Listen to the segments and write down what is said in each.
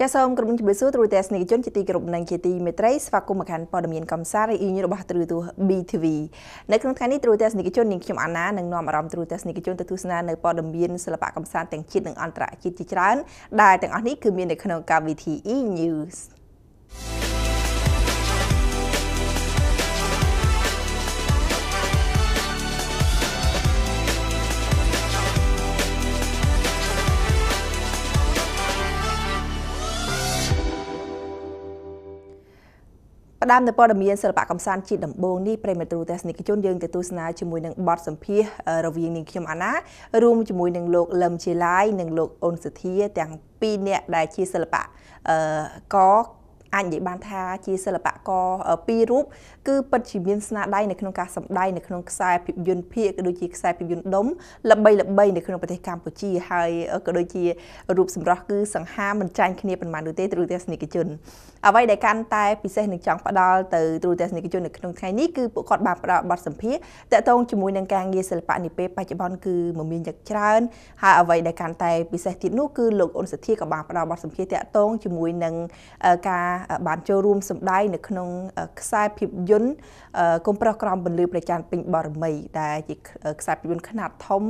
ចាសសូមក្រុមជំរាបសួរទូរទស្សនិកជនជាទីគោរពនិងជាទីមេត្រីស្វាគមន៍មកកាន់ព័ត៌មានកំសាន្តរីអ៊ីញរបស់ទូរទស្សន៍ BTV នៅក្នុងថ្ងៃនេះទូរទស្សនិកជននាងខ្ញុំអាណានឹងនាំអារម្មណ៍ទូរទស្សនិកជនទៅទស្សនានៅព័ត៌មានសិល្បៈកំសាន្តទាំងជាតិនិងអន្តរជាតិជាច្រើនដែលទាំងអស់នេះគឺមាននៅក្នុងកម្មវិធី E News ផ្ដើមនៅព័ត៌មានសិល្បៈកំសាន្តជាតិដំបូងនេះប្រិមត្តទូទេសនិកជនយើងទៅទស្សនាជាមួយនឹងបទសម្ភាសរវាងនាងខ្ញុំអាណារួមជាមួយនឹងលោកលឹមជាឡាយនិងលោកអូនសុធាទាំងពីរនាក់ដែលជាសិល្បៈអឺក អាចនិយាយបានថាជាសិល្បករពីររូបគឺពិតជាមានស្នាដៃនៅក្នុងការសម្ដែងនៅក្នុងខ្សែភាពយន្តភាគក៏ដូចជាខ្សែភាពយន្តដុំល្បីល្បីនៅក្នុងប្រទេសកម្ពុជាហើយក៏ដូចជារូបសម្រស់គឺសង្ហាមិនចាញ់គ្នាប៉ុន្មាននោះទេទូរទស្សនិកជនអ្វីដែលកាន់តែពិសេសនឹងចង់ផ្ដល់ទៅទូរទស្សនិកជននៅក្នុងថ្ងៃនេះគឺពួកគាត់បានផ្ដល់បទសម្ភាសន៍តកតងជាមួយនឹងការងារសិល្បៈនិពេបច្ចុប្បន្នគឺមមាញឹកច្រើនហើយអ្វីដែលកាន់តែពិសេសទៀតនោះគឺលោកអ៊ុនសធាក៏បានផ្ដល់បទសម្ភាសន៍តកតងជាមួយនឹងការបានចូលរួមសម្ដែងនៅក្នុងខ្សែភាពយន្តកុំប្រោះក្រំពន្លឺប្រចាំពេញបរមីដែលជាខ្សែភាពយន្តខ្នាតធំ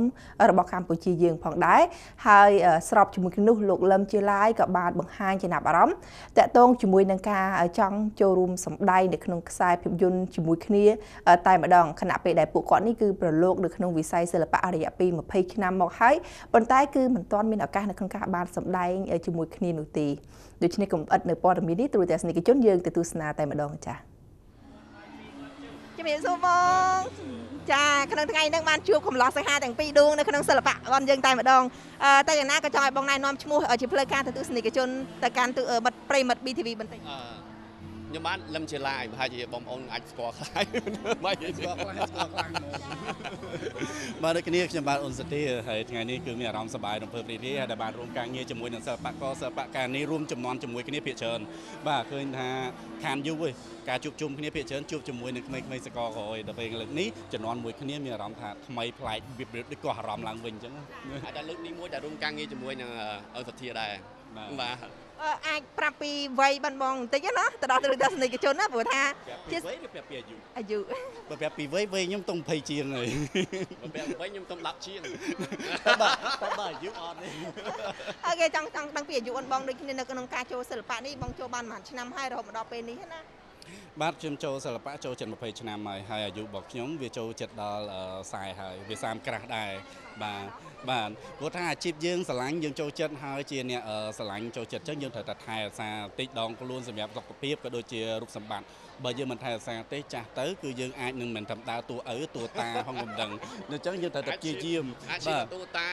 របស់កម្ពុជាយើងផងដែរហើយស្របជាមួយគ្នានោះលោកលឹមជាឡាយក៏បានបង្ហាញចំណាប់អារម្មណ៍តកតងជាមួយនឹងការចង់ចូលរួមសម្ដែងនៅក្នុងខ្សែភាពយន្តជាមួយគ្នាតែម្ដងខណៈពេលដែលពួកគាត់នេះគឺប្រឡូកនៅក្នុងវិស័យសិល្បៈរយៈពេល20ឆ្នាំមកហើយប៉ុន្តែគឺមិនទាន់មានឱកាសនៅក្នុងការបានសម្ដែងជាមួយគ្នានោះទេដូច្នេះកុំអិតនៅព័ត៌មាននេះទូរទស្សនិកជនយើងទៅទស្សនាតែម្ដងចា៎ជំរាបសួរបងចាក្នុងថ្ងៃនេះបានជួបកំឡោះសង្ហាទាំងពីរដួងនៅក្នុងសិល្បៈរបស់យើងតែម្ដងតែយ៉ាងណាក៏ចង់ឲ្យបងណែនាំឈ្មោះជាផ្លូវការទៅទស្សនិកជនទៅកាន់បិទប្រិមិត្ត BTV បន្តិច ខ្ញុំបានលឹមជាឡាយប្រហែលជាបងប្អូនអាចស្គាល់ខ្លាយមិនស្គាល់ខ្លាំងស្គាល់ខ្លាំងបាទដូចគ្នាខ្ញុំបាទអ៊ុនសទីហើយថ្ងៃនេះគឺមានអារម្មណ៍សប្បាយរំភើបរីករាយហើយដែលបានរួមការងារជាមួយនឹងសិល្បករសិល្បករនេះរួមចំនួនជាមួយគ្នាភាគច្រើនបាទឃើញថាខានយូរការជួបជុំគ្នាភាគច្រើនជួបជាមួយនឹងក្មេងៗសកលក្រោយដល់ពេលលើកនេះចំនួនមួយគ្នាមានអារម្មណ៍ថាថ្មីប្លែកវាដូចក៏អារម្មណ៍ឡើងវិញអញ្ចឹងហើយតែលើកនេះមួយដែលរួមការងារជាមួយនឹងអ៊ុនសធាដែរបាទ អាចប្រាប់ពីវ័យបានបងបន្តិចណាទៅដល់ទស្សនិកជនណាព្រោះថាជាវ័យឬប្រាប់ពីអាយុអាយុបើប្រាប់ពីវ័យវ័យខ្ញុំទុំ20ជាងហើយបើប្រាប់វ័យខ្ញុំទុំ10ជាងបាទបាទអាយុអត់ទេអូខេចង់ចង់ដឹងពីអាយុអូនបងដូចគ្នានៅក្នុងការចូលសិល្បៈនេះបងចូលបានប្រហែលឆ្នាំហើយរហូតមកដល់ពេលនេះណា បាទខ្ញុំចូលសិល្បៈចូលចិត្ត20ឆ្នាំហើយហើយអាយុរបស់ខ្ញុំវាចូលចិត្តដល់40ហើយវា30ក្រាស់ដែរបាទបាទព្រោះថាអាជីពយើងស្រឡាញ់យើងចូលចិត្តហើយជាអ្នកស្រឡាញ់ចូលចិត្តចឹងយើងត្រូវតែថែរក្សាតិចដងខ្លួនសម្រាប់សុខភាពក៏ដូចជារូបសម្បត្តិបើយើងមិនថែរក្សាទេចាស់ទៅគឺយើងអាចនឹងមិនត្រឹមដើរតួឪតួតាផងមិនដឹងអញ្ចឹងយើងត្រូវតែព្យាយាមបាទតួតា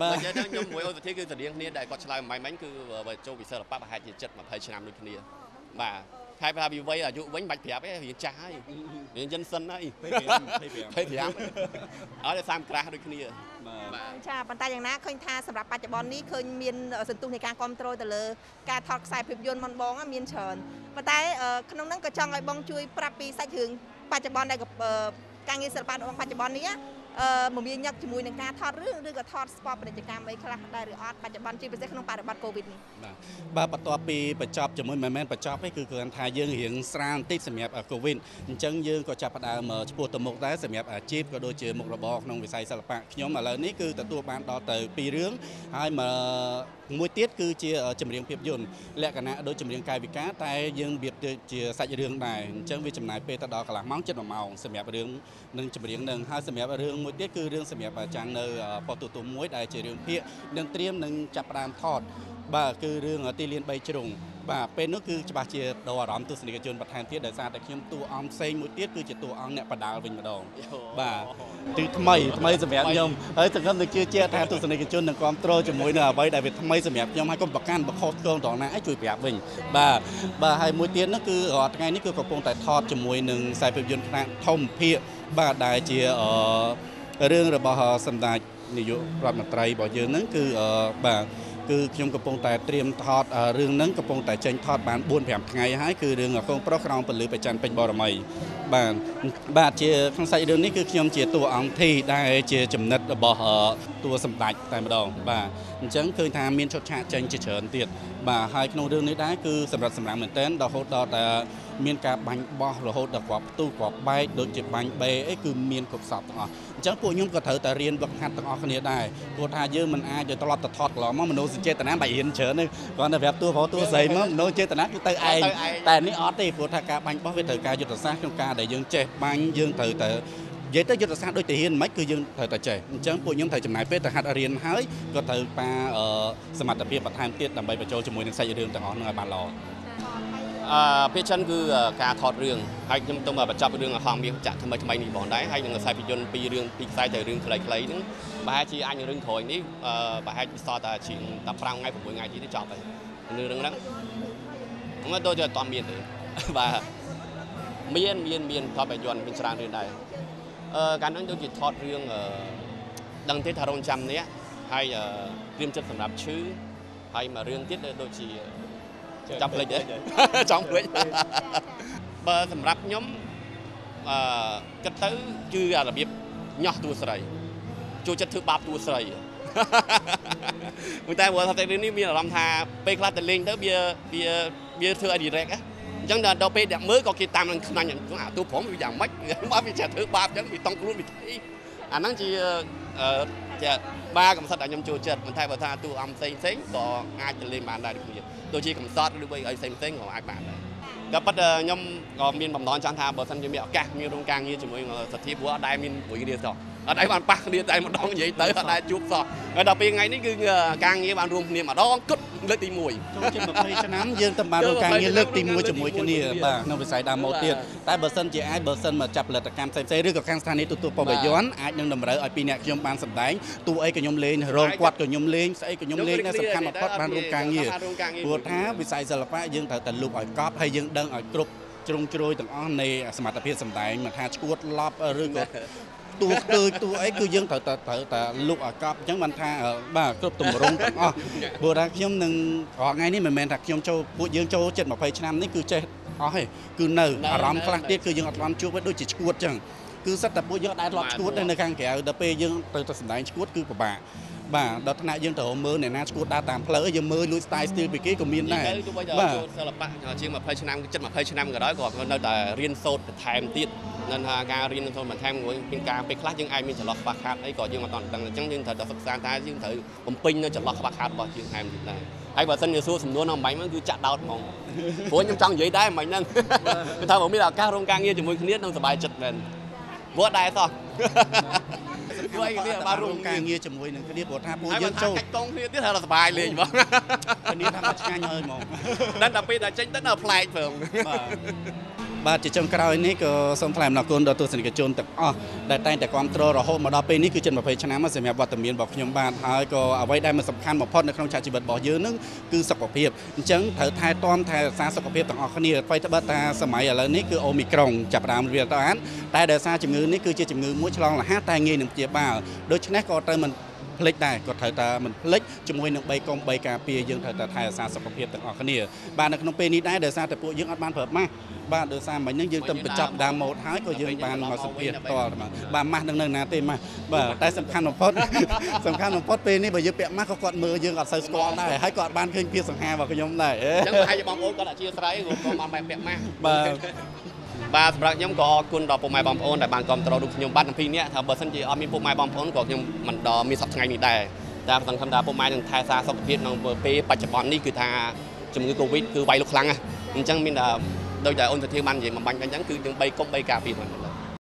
បាទអញ្ចឹងខ្ញុំមួយអូនវិធីគឺស្តៀងគ្នាដែលគាត់ឆ្លើយមិនមិញគឺចូលវិសិលបៈប្រហែលជា7 20ឆ្នាំដូចគ្នាបាទ ខែថាពីវ័យអាយុវិញបាច់ប្រាប់ទេរៀងចាស់ហើយរៀងយិនសិនហើយ25 25អត់តែ30ក្រាស់ដូចគ្នាបាទចាប៉ុន្តែយ៉ាងណាឃើញថាសម្រាប់បច្ចុប្បន្ននេះឃើញមានសន្ទុះនៃការគ្រប់គ្រងទៅលើការថតខ្សែភាពយន្តមិនបងមានច្រើនប៉ុន្តែក្នុងហ្នឹងក៏ចង់ឲ្យបងជួយប្រាប់ពីសាច់រឿងបច្ចុប្បន្នដែលការងារសិល្បៈរបស់បច្ចុប្បន្ននេះ មមាញឹកជាមួយនឹងការថតរឿងឬក៏ថតស្ពតពាណិជ្ជកម្មអីខ្លះដែរឬអត់បច្ចុប្បន្នជាពិសេសក្នុងបរិបទកូវីដនេះបាទបាទបន្ទាប់ពីបញ្ចប់ជាមួយមិនមែនបញ្ចប់ទេគឺគ្រាន់ថាយើងរៀងស្រាលបន្តិចសម្រាប់កូវីដអញ្ចឹងយើងក៏ចាប់ផ្ដើមឆ្ពោះទៅមុខដែរសម្រាប់អាជីពក៏ដូចជាមុខរបរក្នុងវិស័យសិល្បៈខ្ញុំឥឡូវនេះគឺទទួលបានដល់ទៅ2រឿងហើយមកមួយទៀតគឺជាចម្រៀងភាពយន្តលក្ខណៈដូចចម្រៀងកាយវិការតែយើងវាទៅជាសាច់រឿងដែរអញ្ចឹងវាចំណាយពេលទៅដល់កន្លះម៉ោងចិត្ត1ម៉ោងសម្រាប់រឿងនឹងចម្រៀងនឹងហើយសម្រាប់រឿងមួយទៀតគឺរឿងសម្រាប់ចាំងនៅប៉ុស្តិ៍ទូទុំមួយដែលជារឿងភាគនឹងត្រៀមនឹងចាប់ផ្ដើមថតបាទគឺរឿងទីលាន3ជ្រុងបាទពេលនោះគឺច្បាស់ជាដកអារម្មណ៍ទស្សនិកជនបន្ថែមទៀតដោយសារតែខ្ញុំតួអង្គផ្សេងមួយទៀតគឺជាតួអង្គអ្នកបដាលវិញម្ដងបាទគឺថ្មីថ្មីសម្រាប់ខ្ញុំហើយសង្ឃឹមនឹងជឿជាក់ថាទស្សនិកជននឹងគ្រប់គ្រងជាមួយនឹងអ្វីដែលវាថ្មីសម្រាប់ខ្ញុំហើយកុំប្រកាន់បខុសឆ្គងត្រង់ណាឲ្យជួយប្រាប់វិញបាទបាទហើយមួយទៀតនោះគឺរាល់ថ្ងៃនេះគឺកំពុងតែថតជាមួយនឹងខ្សែភាពយន្តខ្នាតធំភាគបាទដែលជា រឿងរបស់សម្ដេចនាយករដ្ឋមន្ត្រីរបស់យើងហ្នឹងគឺបាទគឺខ្ញុំកំពុងតែត្រៀមថតអឺរឿងហ្នឹងកំពុងតែចេញថតបាន4 5ថ្ងៃហើយគឺរឿងកងប្រុសក្រោមពលឺប្រច័នពេញបរមីបាទបាទជាក្នុងសាច់រឿងនេះគឺខ្ញុំជាតួអង្គធីដែលជាចំណិតរបស់អឺតួសម្ដេចតែម្ដងបាទអញ្ចឹងឃើញថាមានឈុតឆាកចេញជាច្រើនទៀត បាទហើយក្នុងរឿងនេះដែរគឺសម្រាប់សម្រាប់មែនទែនរហូតដល់តែមានការបាញ់បោះរហូតដល់គ្រាប់ផ្ទុះគ្រាប់បែកដូចជាបាញ់បេអីគឺមានគ្រប់សពទាំងអស់អញ្ចឹងពួកខ្ញុំក៏ត្រូវតែរៀនវឹកហាត់ទាំងអស់គ្នាដែរព្រោះថាយើងមិនអាចទៅត្រឡប់ទៅថតកន្លងមកមនោសញ្ចេតនាមិនបាច់រៀនច្រើនទេគ្រាន់តែប្រាប់តួប្រុសតួស្រីមកមនោចេតនាគឺទៅឯងតែនេះអត់ទេព្រោះថាការបាញ់បោះវាត្រូវការយុទ្ធសាស្ត្រក្នុងការដែលយើងចេះបាញ់យើងត្រូវតែ និយាយទៅយុទ្ធសាស្ត្រដូចទៅរៀនមិនគឺយើងត្រូវតែចេះអញ្ចឹងពួកខ្ញុំត្រូវចំណាយពេលទៅហាត់រៀនហើយក៏ត្រូវប៉ាសមត្ថភាពបន្ថែមទៀតដើម្បីបញ្ចូលជាមួយនឹងសាច់រឿងទាំងអស់ហ្នឹងឲ្យបានល្អអឺភាគច្រើនគឺការថតរឿងហើយខ្ញុំទៅមកបញ្ចប់រឿងអហងមាសចាក់ថ្មីថ្មីនេះបងដែរហើយនឹងខ្សែភាពយន្តពីររឿងពីខ្សែទៅរឿងខ្លីៗហ្នឹងប្រហែលជាអញរឿងក្រោយនេះអឺប្រហែលពិសោធន៍តែជាងតែ5ថ្ងៃ6ថ្ងៃទៀតចប់ហើយរឿងរឿងហ្នឹងហ្នឹងដូចជាអត់មានទេបាទមានមានមានថតបយន្តមានច្រើនរឿងដែរអឺ កាលហ្នឹងដូចជាថតរឿងអឺដឹងទេថារងចាំនេះហើយត្រៀមចិត្តសម្រាប់ឈឺហើយមួយរឿងទៀតដូចជាចាំភ្លេចទេចង់ភ្លេចបើសម្រាប់ខ្ញុំអឺគិតទៅគឺអារបៀបញាស់តួស្រីចូលចិត្តធ្វើបាបតួស្រីប៉ុន្តែព្រោះថាតែរឿងនេះមានអារម្មណ៍ថាពេលខ្លះទៅលេងទៅវាវាវាធ្វើឲ្យ direct អញ្ចឹងដល់ពេលអ្នកមើលក៏គេតាមនឹងខ្នាញ់អាទូព្រមវាយ៉ាងម៉េចមកវាចេះធ្វើបាបអញ្ចឹងវាតង់ខ្លួនវិធីអាហ្នឹងជាអឺជាបាកំសត់ដែលខ្ញុំចូលចិត្តប៉ុន្តែបើថាទូអំផ្សេងផ្សេងក៏អាចទៅលេងបានដែរដូចគ្នាដូចជាកំសត់ឬបីអីផ្សេងផ្សេងក៏អាចបានដែរក៏ប៉ុន្តែខ្ញុំក៏មានបំណងចង់ថាបើសិនជាមានឱកាសមានរោងការងារជាមួយសទ្ធាព្រោះអត់ដែលមានមួយគ្នាសោះ អត់ដែលបានប៉ះគ្នាតែម្ដងនិយាយទៅអត់ដែលជួបសោះហើយដល់ពេលថ្ងៃនេះគឺការងារបានរួមគ្នាម្ដងគត់លើកទី1ចូលជា20ឆ្នាំយើងទៅបានរកការងារលើកទី1ជាមួយគ្នាបាទក្នុងវិស័យដើមម៉ូទៀតតែបើសិនជាអាចបើសិនមកចាប់ផលិតកម្មផ្សេងៗឬក៏ខាងស្ថានីយទូទួលបបយ័នអាចនឹងតម្រូវឲ្យពីរអ្នកខ្ញុំបានសម្ដែងទូអីក៏ខ្ញុំលេងរោងគាត់ក៏ខ្ញុំលេងស្អីក៏ខ្ញុំលេងតែសំខាន់បំផុតបានរួមការងារព្រោះថាវិស័យសិល្បៈយើងត្រូវតែលុបឲ្យកប់ហើយយើងដឹងឲ្យគ្រប់ជ្រុងជ្រោយទាំងអស់នៃសមត្ថភាពសម្ដែងមិនថាឈួតឡប់ឬក៏ តួខ្ទើយតួអីគឺយើងត្រូវតែត្រូវតែលុបឲ្យកប់អញ្ចឹងបានថាបាទគ្រប់ទម្រង់ទាំងអស់ព្រោះថាខ្ញុំនឹងរាល់ថ្ងៃនេះមិនមែនថាខ្ញុំចូលពួកយើងចូលចិត្ត20ឆ្នាំនេះគឺចេះអស់ទេគឺនៅអារម្មណ៍ខ្លះទៀតគឺយើងអត់បានជួបដូចជាឈួតអញ្ចឹងគឺសិតតែពួកយើងអត់ដែលធ្លាប់ឈួតទេនៅខាងក្រៅដល់ពេលយើងទៅទៅសម្ដែងឈួតគឺពិបាក បាទដល់ថ្នាក់យើងត្រូវមើលអ្នកណាឈួតដើរតាមផ្លូវយើងមើលលួច style style ពីគេក៏មានដែរទៅបីចូលសិល្បៈជាង20ឆ្នាំជិត20ឆ្នាំក៏ដោយក៏នៅតែរៀនសូត្របន្ថែមទៀតនឹងថាការរៀនសូត្របន្ថែមមួយមានការពេលខ្លះយើងអាចមានចន្លោះខ្វះខាតអីក៏យើងអត់ដឹងអញ្ចឹងយើងត្រូវតែសិក្សាថាយើងត្រូវបំពេញនៅចន្លោះខ្វះខាតរបស់យើងថែមទៀតដែរហើយបើសិនជាសួរសំណួរនៅអំបញ្ញហ្នឹងគឺចាក់ដោតហ្មងព្រោះខ្ញុំចង់និយាយដែរអំបញ្ញហ្នឹងគឺថាបើមានឱកាសរោងការងារជាមួយគ្នានឹងសប្បាយចិត្តមែនព្រោះដែរសោះ ព្រោះអីគ្នាបានរួមការងារជាមួយនឹងគ្នាព្រោះថាពួកយើងចូលកាច់កងគ្នាទៀតហើយសប្បាយលេងហ្មងគ្នាថាមកឆ្ងាញ់ហើយហ្មងដល់តែពេលតែចេញទៅដល់ប្លែកហ្មងបាទ បាទជាចុងក្រោយនេះក៏សូមថ្លែងអំណរគុណដល់ទស្សនិកជនទាំងអស់ដែលតែងតែគ្រប់គ្រងរហូតមកដល់ពេលនេះគឺជិត20ឆ្នាំហើយសម្រាប់វត្តមានរបស់ខ្ញុំបាទហើយក៏អ្វីដែលមិនសំខាន់បំផុតនៅក្នុងឆាកជីវិតរបស់យើងនឹងគឺសុខភាពអញ្ចឹងត្រូវថែទាំថែរក្សាសុខភាពទាំងអស់គ្នាអ្វីត្បិតថាសម័យឥឡូវនេះគឺអូមីក្រុងចាប់ផ្ដើមរៀបទៅអានតែដោយសារជំងឺនេះគឺជាជំងឺមួយឆ្លងរហ័សតែងាយនឹងព្យាបាលដូច្នេះក៏ត្រូវមិន ភ្លេចដែរក៏ត្រូវតែមិនភ្លេចជាមួយនឹង3កុំ3ការពារយើងត្រូវតែថែរក្សាសុខភាពទាំងអស់គ្នាបាទនៅក្នុងពេលនេះដែរដោយសារតែពួកយើងអត់បានប្រើម៉ាស់បាទដោយសារមិញហ្នឹងយើងទៅបញ្ចប់ដើមម៉ូតហើយក៏យើងបានមកសម្ភាសផ្ទាល់បាទបាទម៉ាស់នឹងនៅណាទេម៉ាស់បាទតែសំខាន់បំផុតសំខាន់បំផុតពេលនេះបើយើងពាក់ម៉ាស់ក៏គាត់មើលយើងអត់សូវស្គាល់ដែរហើយក៏អត់បានឃើញភាពសង្ហារបស់ខ្ញុំដែរអញ្ចឹងប្រហែលជាបងប្អូនគាត់អធិស្ឋានគាត់បានបែបពាក់ម៉ាស់បាទ បាទសម្រាប់ខ្ញុំក៏អរគុណដល់ពុកម៉ែបងប្អូនដែលបានគ្រប់គ្រងរូបខ្ញុំបាទទាំងពីរនាក់ថាបើសិនជាអត់មានពុកម៉ែបងប្អូនក៏ខ្ញុំមិនដល់មានសប្តាហ៍ថ្ងៃនេះដែរតែសង្ឃឹមថាពុកម៉ែនឹងថែសារសុខភាពក្នុងពេលបច្ចុប្បន្ននេះគឺថាជំងឺ Covid គឺវាយលុកខ្លាំងណាស់អញ្ចឹងមានតែដោយតែអូនសធាបាននិយាយបំបញ្ញអញ្ចឹងគឺយើង3កុំ3ការពារហ្នឹង